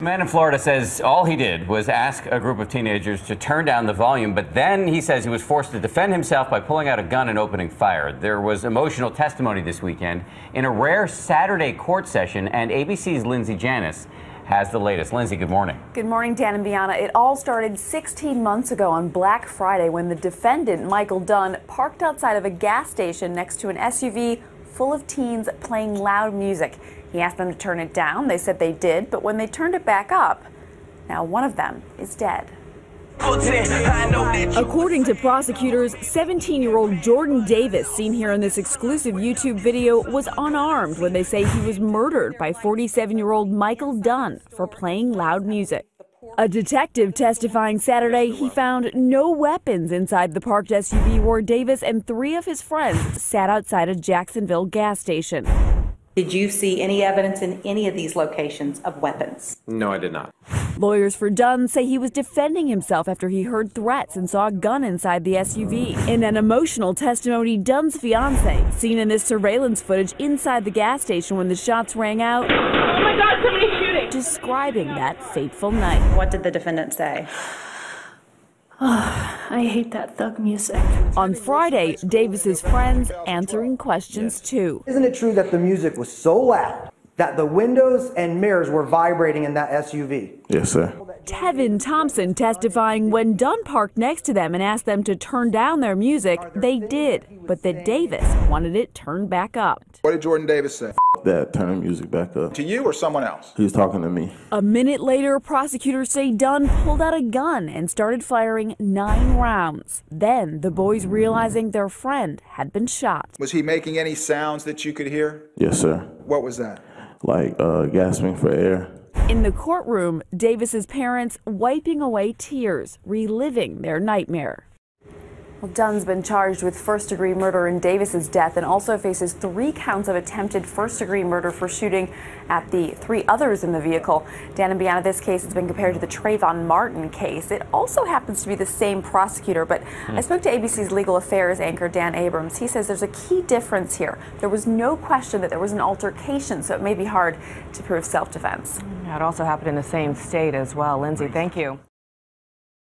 A man in Florida says all he did was ask a group of teenagers to turn down the volume, but then he says he was forced to defend himself by pulling out a gun and opening fire. There was emotional testimony this weekend in a rare Saturday court session, and ABC's Linzie Janis has the latest. Linzie, good morning. Good morning, Dan and Bianna. It all started 16 months ago on Black Friday when the defendant, Michael Dunn, parked outside of a gas station next to an SUV full of teens playing loud music. He asked them to turn it down. They said they did, but when they turned it back up, now one of them is dead. According to prosecutors, 17 year old Jordan Davis, seen here in this exclusive YouTube video, was unarmed when they say he was murdered by 47 year old Michael Dunn for playing loud music. A detective testifying Saturday he found no weapons inside the parked SUV where Davis and three of his friends sat outside a Jacksonville gas station. Did you see any evidence in any of these locations of weapons? No, I did not. Lawyers for Dunn say he was defending himself after he heard threats and saw a gun inside the SUV. In an emotional testimony, Dunn's fiance, seen in this surveillance footage inside the gas station when the shots rang out, Oh my God, somebody's shooting! describing that fateful night. What did the defendant say? I hate that thug music. On Friday, Davis's friends answering questions too. Isn't it true that the music was so loud that the windows and mirrors were vibrating in that SUV? Yes, sir. Tevin Thompson testifying when Dunn parked next to them and asked them to turn down their music, they did, but that Davis wanted it turned back up. What did Jordan Davis say? That turn the music back up. To you or someone else? He was talking to me. A minute later, prosecutors say Dunn pulled out a gun and started firing nine rounds. Then the boys realizing their friend had been shot. Was he making any sounds that you could hear? Yes, sir. What was that? Like uh, gasping for air. In the courtroom, Davis's parents wiping away tears, reliving their nightmare. Well, Dunn's been charged with first degree murder in Davis's death and also faces three counts of attempted first degree murder for shooting at the three others in the vehicle. Dan and Bianna, this case has been compared to the Trayvon Martin case. It also happens to be the same prosecutor, but hmm. I spoke to ABC's legal affairs anchor Dan Abrams. He says there's a key difference here. There was no question that there was an altercation, so it may be hard to prove self defense. It also happened in the same state as well. Linzie, thank you.